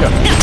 Yeah.